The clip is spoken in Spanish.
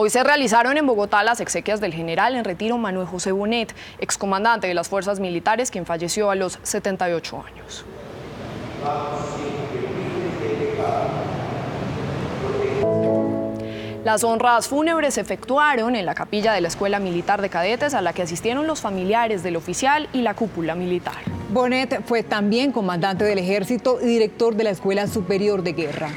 Hoy se realizaron en Bogotá las exequias del general en retiro Manuel José Bonet, excomandante de las fuerzas militares, quien falleció a los 78 años. Las honras fúnebres se efectuaron en la capilla de la Escuela Militar de Cadetes a la que asistieron los familiares del oficial y la cúpula militar. Bonet fue también comandante del ejército y director de la Escuela Superior de Guerra.